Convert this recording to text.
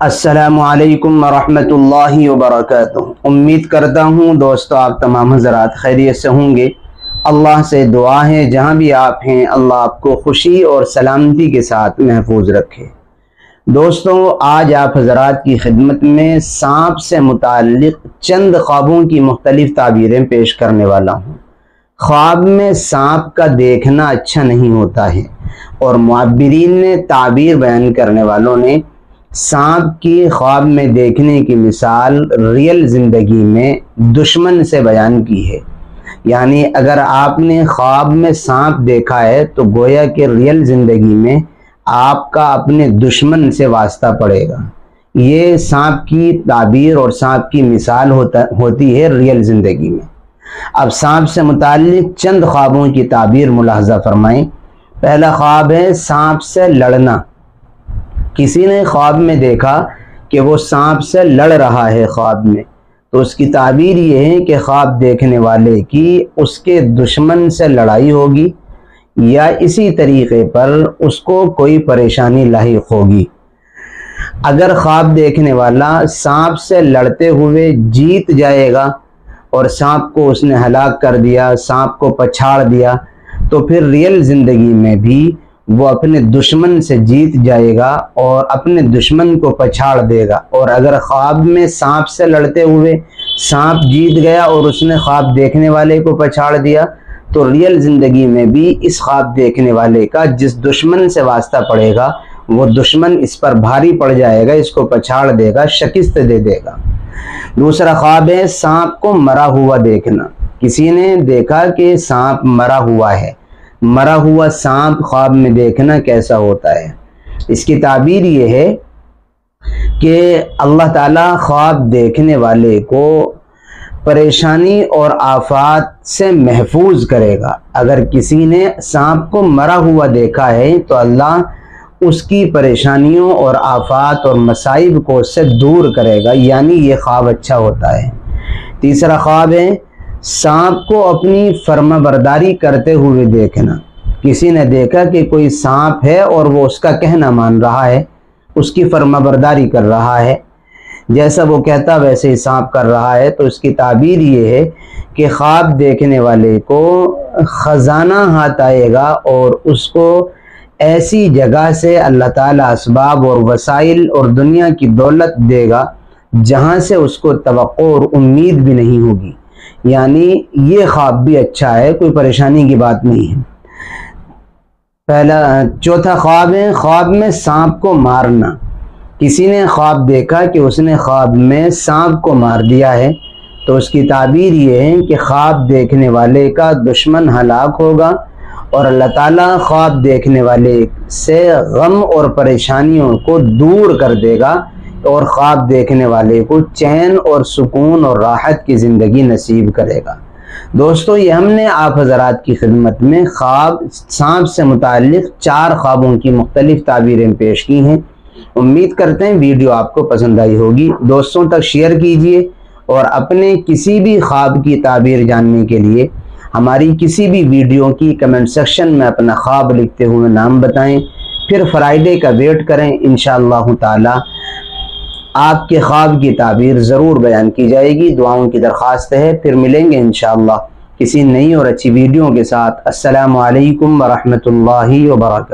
असलकम वरहमतुल्लाहि वबरकातुहू उम्मीद करता हूँ दोस्तों आप तमाम हजरात खैरियत से होंगे। अल्लाह से दुआ है, जहाँ भी आप हैं, अल्लाह आपको खुशी और सलामती के साथ महफूज रखे। दोस्तों, आज आप हजरात की खिदमत में सांप से मुतल चंद ख्वाबों की मुख्तलिफ़ ताबीरें पेश करने वाला हूँ। ख्वाब में सांप का देखना अच्छा नहीं होता है, और मुआबरीन ने ताबीर बयान करने वालों ने सांप की ख्वाब में देखने की मिसाल रियल ज़िंदगी में दुश्मन से बयान की है। यानी अगर आपने ख्वाब में सांप देखा है तो गोया के रियल ज़िंदगी में आपका अपने दुश्मन से वास्ता पड़ेगा। ये सांप की ताबीर और सांप की मिसाल होता, होती है रियल ज़िंदगी में। अब सांप से मुतल चंद ख्वाबों की ताबीर मुलाहजा फरमाएँ। पहला ख्वाब है, सांप से लड़ना। किसी ने ख्वाब में देखा कि वो सांप से लड़ रहा है ख्वाब में तो उसकी ताबीर ये है कि ख्वाब देखने वाले की उसके दुश्मन से लड़ाई होगी या इसी तरीके पर उसको कोई परेशानी लाक होगी। अगर ख्वाब देखने वाला सांप से लड़ते हुए जीत जाएगा और सांप को उसने हलाक कर दिया, सांप को पछाड़ दिया तो फिर रियल ज़िंदगी में भी वो अपने दुश्मन से जीत जाएगा और अपने दुश्मन को पछाड़ देगा। और अगर ख्वाब में सांप से लड़ते हुए सांप जीत गया और उसने ख्वाब देखने वाले को पछाड़ दिया तो रियल ज़िंदगी में भी इस ख्वाब देखने वाले का जिस दुश्मन से वास्ता पड़ेगा, वो दुश्मन इस पर भारी पड़ जाएगा, इसको पछाड़ देगा, शिकस्त दे देगा। दूसरा ख्वाब है सांप को मरा हुआ देखना। किसी ने देखा कि सांप मरा हुआ है। मरा हुआ सांप ख्वाब में देखना कैसा होता है। इसकी ताबीर ये है कि अल्लाह ताला ख्वाब देखने वाले को परेशानी और आफात से महफूज करेगा। अगर किसी ने सांप को मरा हुआ देखा है तो अल्लाह उसकी परेशानियों और आफात और मसाइब को उससे दूर करेगा, यानी ये ख्वाब अच्छा होता है। तीसरा ख्वाब है सांप को अपनी फर्मा बरदारी करते हुए देखना। किसी ने देखा कि कोई सांप है और वो उसका कहना मान रहा है, उसकी फर्मा बरदारी कर रहा है। जैसा वो कहता, वैसे ही सांप कर रहा है। तो उसकी ताबीर ये है कि ख्वाब देखने वाले को ख़जाना हाथ आएगा और उसको ऐसी जगह से अल्लाह ताला इसबाब और वसाइल और दुनिया की दौलत देगा, जहाँ से उसको तो और उम्मीद भी नहीं होगी। यानी ये ख्वाब भी अच्छा है, कोई परेशानी की बात नहीं है। पहला, चौथा ख्वाब है, ख्वाब में सांप को मारना। किसी ने ख्वाब देखा कि उसने ख्वाब में सांप को मार दिया है तो उसकी ताबीर ये है कि ख्वाब देखने वाले का दुश्मन हलाक होगा और अल्लाह ताला ख्वाब देखने वाले से गम और परेशानियों को दूर कर देगा और ख्वाब देखने वाले को चैन और सुकून और राहत की ज़िंदगी नसीब करेगा। दोस्तों, ये हमने आप हजरात की खिदमत में ख्वाब, सांप से मुतल चार ख्वाबों की मुख्तलिफ़ ताबीरें पेश की हैं। उम्मीद करते हैं वीडियो आपको पसंद आई होगी। दोस्तों, तक शेयर कीजिए और अपने किसी भी ख्वाब की ताबीर जानने के लिए हमारी किसी भी वीडियो की कमेंट सेक्शन में अपना ख्वाब लिखते हुए नाम बताएँ। फिर फ्राइडे का वेट करें इन ताला। आपके ख्वाब की ताबीर ज़रूर बयान की जाएगी, दुआओं की दरख्वास्त है, फिर मिलेंगे इन किसी नई और अच्छी वीडियो के साथ। असलकम वरहमल वर्क